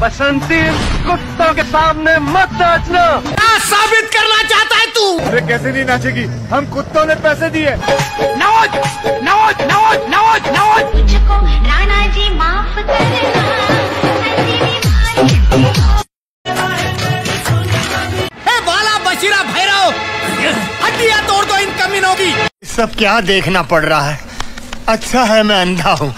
बसंती कुत्तों के सामने मत नाचना। क्या साबित करना चाहता है तू? अरे कैसे नहीं नाचेगी? हम कुत्तों ने पैसे दिए। नवोज नवोज नवोज नवोज नवोज मुझको राणा जी माफ़ करना। बाला बशीरा भैरव हड्डियाँ तोड़ दो इन कमीनों की। सब क्या देखना पड़ रहा है? अच्छा है मैं अंधा हूँ।